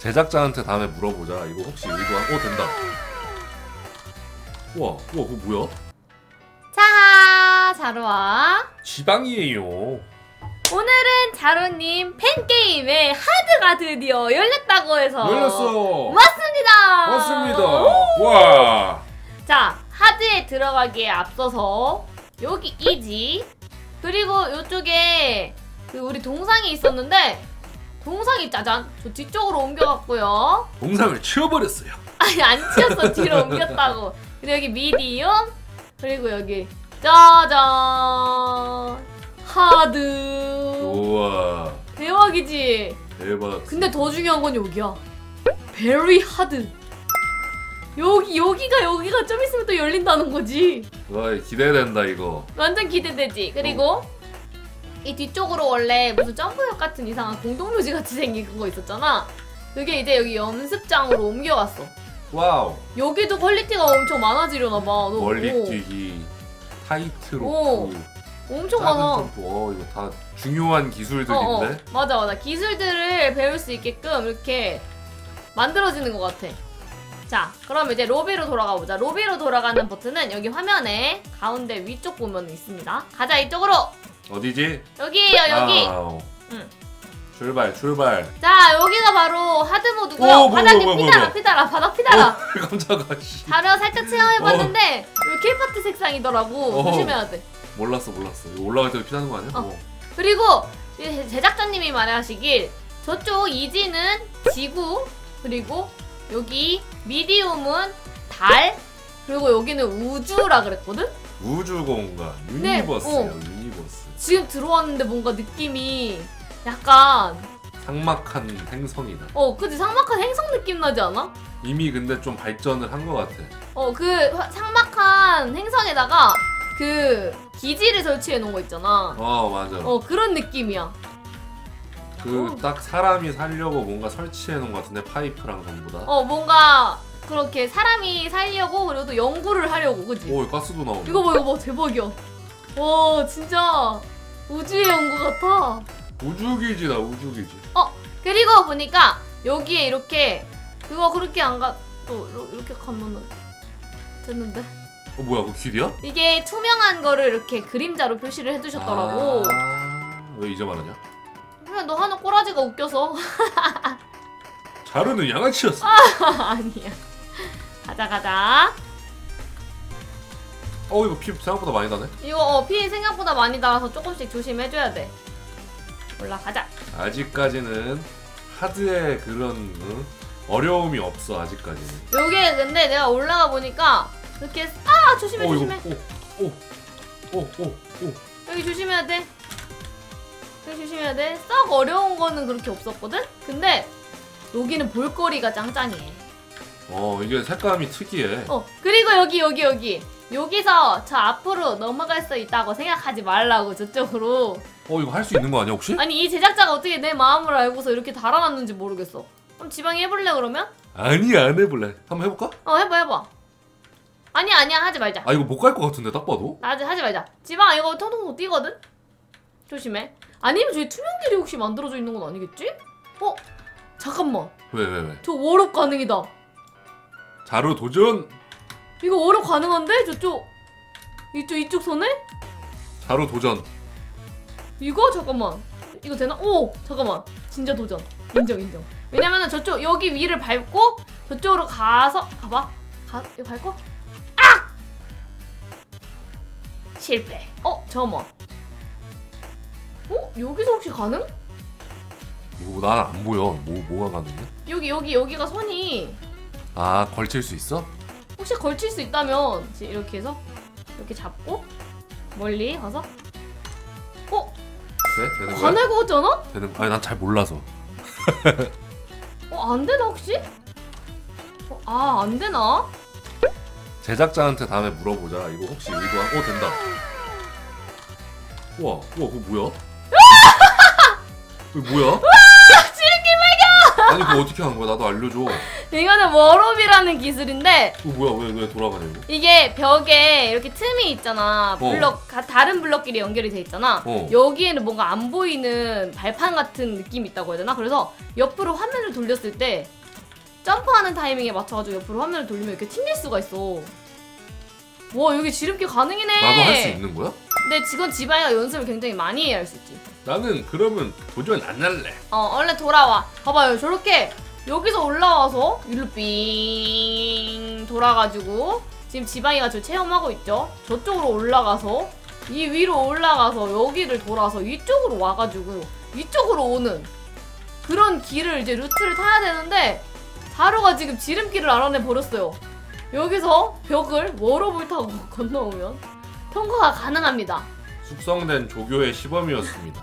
제작자한테 다음에 물어보자. 이거 혹시 의도한? 어 된다. 우와, 우와, 그거 뭐야? 자, 자루와 지방이에요. 오늘은 자루님 팬게임의 하드가 드디어 열렸다고 해서 열렸어. 맞습니다. 맞습니다. 와. 자, 하드에 들어가기에 앞서서 여기 이지 그리고 이쪽에 그 우리 동상이 있었는데 동상이 짜잔 저 뒤쪽으로 옮겨갔고요. 동상을 치워버렸어요. 아니 안 치웠어 뒤로 옮겼다고. 그리고 여기 미디움 그리고 여기 짜잔 하드 우와. 대박이지. 대박. 근데 더 중요한 건 여기야. very hard. 여기 여기가 여기가 좀 있으면 또 열린다는 거지. 와 기대된다 이거. 완전 기대되지. 그리고 이 뒤쪽으로 원래 무슨 점프역 같은 이상한 공동묘지 같이 생긴 그거 있었잖아. 그게 이제 여기 연습장으로 옮겨갔어. wow. 여기도 quality가 엄청 많아지려나 봐. 너, 멀리 오, 뛰기, tightrope, 오, 엄청 많아. 점프. 어 이거 다 중요한 기술들인데. 어, 어. 맞아 맞아. 기술들을 배울 수 있게끔 이렇게 만들어지는 것 같아. 자, 그럼 이제 로비로 돌아가 보자. 로비로 돌아가는 버튼은 여기 화면에 가운데 위쪽 보면 있습니다. 가자 이쪽으로. 어디지? 여기에요 여기. 아우. 응. 출발 출발. 자 여기가 바로 하드 모드고요. 오, 뭐야, 바닥에 뭐야, 뭐야, 피달아 뭐야. 피달아 바닥 피달아. 어, 깜짝아 씨. 자료 살짝 체험해봤는데 여기 킬파트 색상이더라고. 어. 조심해야 돼. 몰랐어 몰랐어. 이거 올라갈 때도 피나는 거 아니야? 어. 그리고 이 제작자님이 말하시길 저쪽 easy는 지구 그리고 여기 medium은 달 그리고 여기는 우주라 그랬거든? 우주 공간, 네, universe예요. 어. universe. 지금 들어왔는데 뭔가 느낌이 약간 상막한 행성이다. 어 그지 상막한 행성 느낌 나지 않아? 이미 근데 좀 발전을 한 것 같아. 어 그 상막한 행성에다가 그 기지를 설치해 놓은 거 있잖아 어 맞아. 어 그런 느낌이야 그 어. 딱 사람이 살려고 뭔가 설치해 놓은 것 같은데 파이프랑 전부 다. 어 뭔가 그렇게 사람이 살려고 그리고 또 연구를 하려고 그지? 오 가스도 나오네. 이거 봐 이거 봐 대박이야 와 진짜 온것 같아 우주기지다 우주기지. 그리고 보니까 여기에 이렇게 그거 그렇게 안 가 또 이렇게 가면은 됐는데 어 뭐야 그 길이야? 이게 투명한 거를 이렇게 그림자로 표시를 해두셨더라고 아, 왜 이제 말하냐? 그냥 너 하는 꼬라지가 웃겨서 자루는 양아치였어. 아니야 가자 가자 어 이거 피 생각보다 많이 나네. 이거 어, 피 생각보다 많이 달아서 조금씩 조심해줘야 돼 올라가자 아직까지는 하드의 그런 응? 어려움이 없어 아직까지는. 요게 근데 내가 올라가 보니까 이렇게 아 조심해 어 조심해 이거 오오오오오 여기 조심해야 돼. 돼. 썩 어려운 거는 그렇게 없었거든? 근데 여기는 볼거리가 짱짱해. 어 이게 색감이 특이해. 어, 그리고 여기, 여기, 여기. 여기서 저 앞으로 넘어갈 수 있다고 생각하지 말라고 저쪽으로. 어 이거 할 수 있는 거 아니야 혹시? 아니, 이 제작자가 어떻게 내 마음을 알고서 이렇게 달아놨는지 모르겠어. 그럼 지방이 해볼래, 그러면? 아니 안 해볼래. 한번 해볼까? 어, 해봐, 해봐. 아니야, 아니야, 하지 말자. 아 이거 못 갈 것 같은데 딱 봐도. 하지, 하지 말자. 지방 이거 통통 뛰거든? 조심해. 아니면 저기 투명길이 혹시 만들어져 있는 건 아니겠지? 어? 잠깐만. 왜 왜 왜? 저 워럭 가능이다. 자루 도전. 이거 워럭 가능한데? 저쪽 이쪽 이쪽 선에? 자루 도전. 이거 잠깐만. 이거 되나? 오 잠깐만. 진짜 도전. 인정 인정. 왜냐면은 저쪽 여기 위를 밟고 저쪽으로 가서 봐봐. 가 이거 밟고 아! 실패. 어 잠깐만. 어 여기서 혹시 가능? 뭐난안 보여. 뭐 뭐가 가능해? 여기 여기 여기가 선이 아 걸칠 수 있어? 혹시 걸칠 수 있다면 이제 이렇게 해서 이렇게 잡고 멀리 가서 어 네 되는 거야? 가날 것 같지 않아? 되는. 아니 난 잘 몰라서. 어, 안 되나, 혹시? 어, 아, 안 되나? 제작자한테 다음에 물어보자. 이거 혹시 의도한? 어 된다. 우와 우와 그거 뭐야? 이거 뭐야? 아니 그거 어떻게 한 거야? 나도 알려줘. 이거는 워롭이라는 기술인데 이거 뭐야? 왜 왜 돌아가냐 이거? 이게 벽에 이렇게 틈이 있잖아. 어. 블럭 가- 다른 블럭끼리 연결이 돼 있잖아. 어. 여기에는 뭔가 안 보이는 발판 같은 느낌이 있다고 해야 되나? 그래서 옆으로 화면을 돌렸을 때 점프하는 타이밍에 맞춰가지고 옆으로 화면을 돌리면 이렇게 튕길 수가 있어. 와 여기 지름길 가능이네. 나도 할 수 있는 거야? 근데 지금 지바이가 연습을 굉장히 많이 해야 할 수 있지. 나는 그러면 도전 안 할래. 어 얼른 돌아와. 봐봐요 저렇게 여기서 올라와서 일로 삥 돌아가지고 지금 지방이가 저 체험하고 있죠. 저쪽으로 올라가서 이 위로 올라가서 여기를 돌아서 이쪽으로 와가지고 이쪽으로 오는 그런 길을 이제 루트를 타야 되는데 자루가 지금 지름길을 알아내 버렸어요. 여기서 벽을 워러블 타고 건너오면 통과가 가능합니다. 숙성된 조교의 시범이었습니다.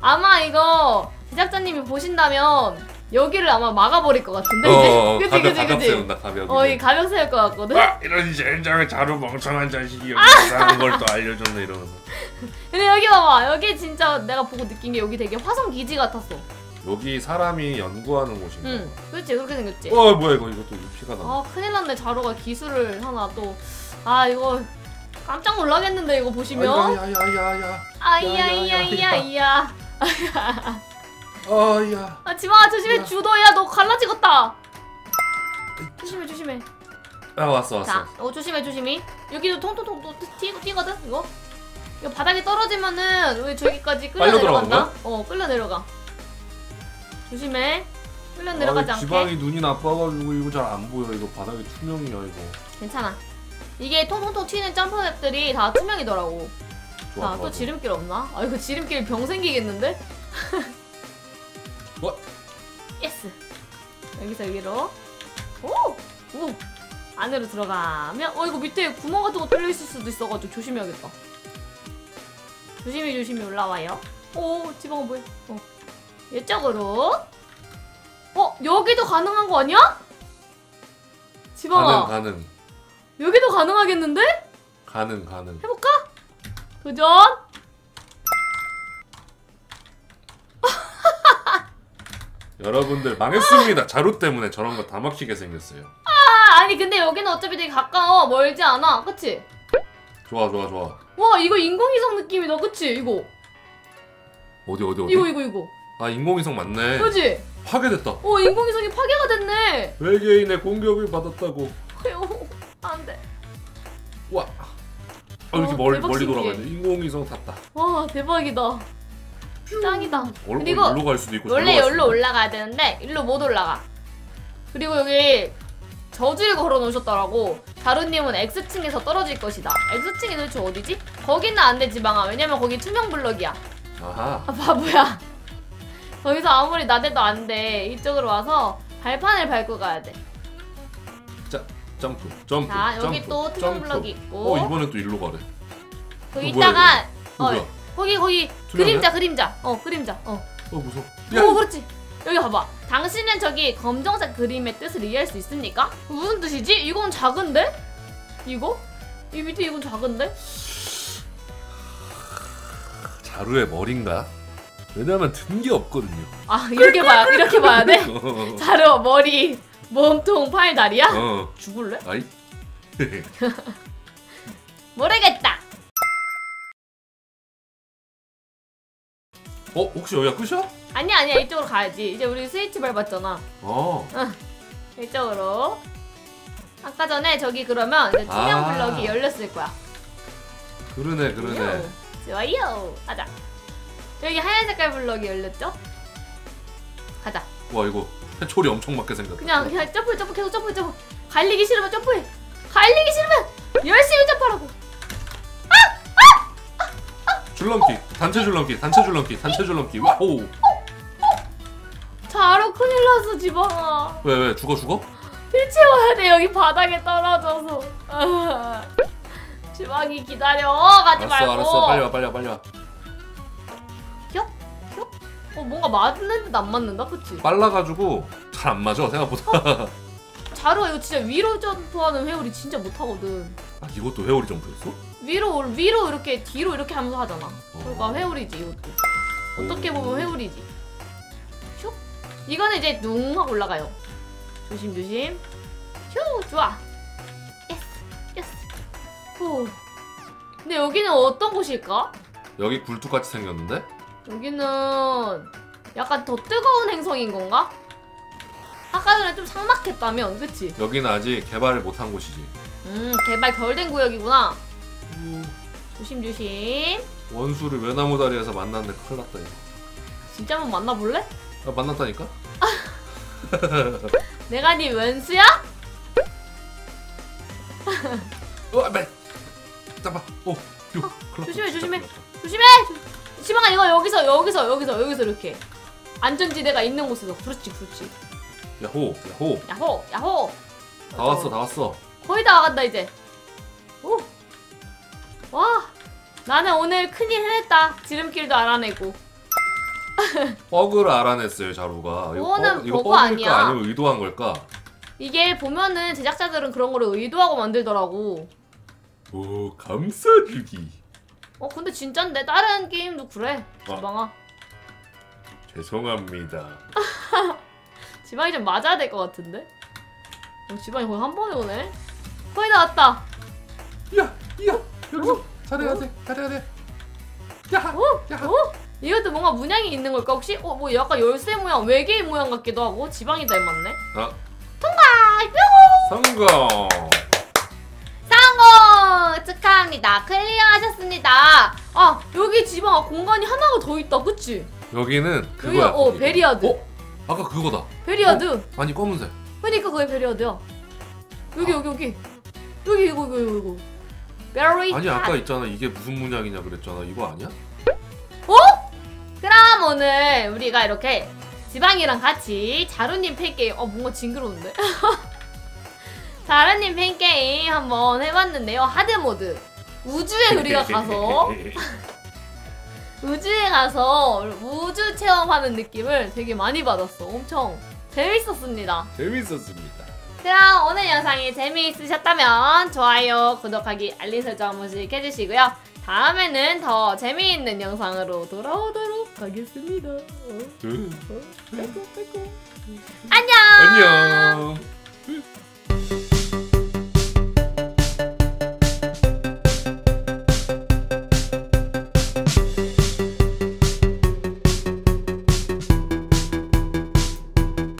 아마 이거 제작자님이 보신다면 여기를 아마 막아버릴 것 같은데 어, 이제 가볍 그치 그치 가볍 그치 세운다 가볍. 어이 가볍 세울 것 같거든 아, 이런 젠장을 자루 멍청한 자식이 여기 싸는 걸 또 알려줬네 이러면서. 근데 여기 봐봐 여기 진짜 내가 보고 느낀 게 여기 되게 화성 기지 같았어 여기 사람이 연구하는 곳인가? 응 그렇지 그렇게 생겼지 어 뭐야 이거 이것도 피가 나. 아 큰일 났네 자루가 기술을 하나 또 아 이거 깜짝 놀라겠는데 이거 보시면 아야야야야. 아이야이야이야이야 아야. 아 지방아 조심해 야. 주도야 너 갈라지겠다 조심해 조심해 아 왔어 왔어. 자, 어 조심해 조심히. 여기도 통통통 또 튀, 튀거든 이거. 이거 바닥에 떨어지면은 왜 저기까지 끌려 내려간다? 어 끌려 내려가. 조심해. 끌려 내려가지 아이, 않게. 지방이 눈이 나빠가지고 이거 잘 안 보여. 이거 바닥이 투명이야 이거. 괜찮아. 이게 통통통 튀는 점프맵들이 다 투명이더라고. 좋아, 자, 좋아, 또 지름길 없나? 아 이거 지름길 병 생기겠는데? 뭐? yes. 여기서 여기로. 오! 오! 안으로 들어가면 어 이거 밑에 구멍 같은 거 뚫려 있을 수도 있어가지고 조심해야겠다. 조심히 조심히 올라와요. 오 지방아 뭐해? 어 이쪽으로. 어 여기도 가능한 거 아니야? 지방아 가능 가능 여기도 가능하겠는데? 가능 가능. 해볼까? 도전! 여러분들 망했습니다. 자루 때문에 저런 거 다 막히게 생겼어요. 아, 아니 근데 여기는 어차피 되게 가까워 멀지 않아 그치? 좋아 좋아 좋아. 와 이거 인공위성 느낌이다 그치? 이거 어디 어디 어디? 이거 이거 이거 아 인공위성 맞네. 그치? 파괴됐다. 어 인공위성이 파괴가 됐네 외계인의 공격을 받았다고. 어휴, 안돼 와. 아 이렇게 어, 멀, 대박 멀리 신기해. 돌아가네. 인공위성 탔다. 와 대박이다 짱이다 얼, 그리고 일로 갈 수도 있고. 원래 절로 갈 여기로 수도 올라가야 되는데 일로 못 올라가 그리고 여기 저주를 걸어 놓으셨더라고 자루님은 X층에서 떨어질 것이다 X층이 도대체 어디지? 거기는 안돼 지방아 왜냐면 거기 투명 블럭이야 있고. 아하. 아 바보야 거기서 아무리 나대도 안 돼 이쪽으로 와서 발판을 밟고 가야 돼자 점프 점프. 자, 여기 점프, 또 투명. 블럭이 있고. 어 이번엔 또 일로 가래. 거기 어, 뭐야, 있다가 이거 어 뭐야? 거기 거기 투명이야? 그림자 그림자 어 그림자 어어 무서워. 오 그렇지 여기 봐봐 당신은 저기 검정색 그림의 뜻을 이해할 수 있습니까? 무슨 뜻이지? 이건 작은데? 이거? 이 밑에 이건 작은데? 자루의 머리인가? 왜냐면 든 게 없거든요. 아 이렇게 봐야 이렇게 봐야 돼? 어. 자루 머리 몸통 팔 다리야? 어. 죽을래? 아이. 모르겠다 어 혹시 여기가 끝이야? 아니야 아니야 이쪽으로 가야지 이제 우리 스위치 밟았잖아 어. 이쪽으로 아까 전에 저기 그러면 이제 투명 아. 블럭이 열렸을 거야 그러네 그러네. 요. 좋아요 가자 여기 하얀 색깔 블럭이 열렸죠? 가자 와 이거 회초리 엄청 맞게 생겼다. 그냥 그냥 점프 점프 계속 점프 점프. 갈리기 싫으면 점프해. 갈리기 싫으면 열심히 점프하라고. 줄넘기 단체 줄넘기 단체 줄넘기 단체 줄넘기. wow 자루 큰일 났어 지방아. 왜왜 죽어 죽어? 피 채워야 돼 여기 바닥에 떨어져서. 아, 지방이 기다려. 가지 알았어 말고. 알았어. 빨리 와 빨리 와 빨리 와 어 뭔가 맞는데 안 맞는다 그치? 빨라가지고 잘 안 맞아 생각보다 자루가 이거 진짜 위로 점프하는 회오리 진짜 못하거든 아 이것도 회오리 점프였어? 위로 올- 위로 이렇게 뒤로 이렇게 하면서 하잖아 그러니까 회오리지 이것도 어떻게 보면 회오리지 슉 이거는 이제 둥 하고 올라가요. 조심 조심. 휴 좋아. yes yes. 후. 근데 여기는 어떤 곳일까? 여기 굴뚝같이 생겼는데? 여기는 약간 더 뜨거운 행성인 건가? 아까 전에 좀 삭막했다면, 그치? 여기는 아직 개발을 못한 곳이지. 음, 개발 덜 된 구역이구나. 조심조심. 원수를 외나무 다리에서 만났는데 큰일 났다 이거. 진짜 한번 만나볼래? 아, 만났다니까? 내가 네 왼수야? 어, 매. 잡아. 오, 요. 큰일 났다. 조심해, 조심해. 조심해! 시방아, 이거 여기서, 여기서, 여기서, 여기서 이렇게. 안전지대가 있는 곳에서. 그렇지, 그렇지. 야호, 야호. 야호, 야호! 다 왔어, 다 왔어. 거의 다 와간다, 이제. 오! 와! 나는 오늘 큰일 해냈다. 지름길도 알아내고. 버그를 알아냈어요, 자루가. 그거는 버그- 이거 버그 버그일까 아니야. 아니면 의도한 걸까? 이게 보면은 제작자들은 그런 거를 의도하고 만들더라고. 오, 감싸주기. 어 근데 진짠데 다른 게임도 그래. 어. 지방아. 죄송합니다. 지방이 좀 맞아야 될 것 같은데. 어, 지방이 거의 한 번에 오네. 거의 다 왔다. 야, 야, 여기서 잘해야 돼, 잘해야 돼. 야, 오, 야. 오. 이것도 뭔가 문양이 있는 걸까 혹시? 어 뭐 약간 열쇠 모양, 외계인 모양 같기도 하고 지방이 닮았네. 아, 통과! 뿅! 성공. 축하합니다. 클리어하셨습니다. 아 여기 지방아 공간이 하나가 더 있다, 그치? 여기는 그거야. 여기가 어 거기. very hard. 어? 아까 그거다. very hard. 아니 검은색. 그러니까 그게 very hard야. 여기 여기 여기 여기 이거 이거 이거. very. 아니 아까 핫. 있잖아. 이게 무슨 문양이냐 그랬잖아. 이거 아니야? 그럼 오늘 우리가 이렇게 지방이랑 같이 자루님 팬게임 어 뭔가 징그러운데? 자루님 팬게임 한번 해봤는데요 하드모드 우주에 우리가 가서 우주에 가서 우주 체험하는 느낌을 되게 많이 받았어 엄청 재밌었습니다 재밌었습니다. 그럼 오늘 영상이 재미있으셨다면 좋아요, 구독하기, 알림 설정 한 번씩 해주시고요. 다음에는 더 재미있는 영상으로 돌아오도록 하겠습니다. 어, 응. 어, 빼고, 빼고. 안녕! 안녕.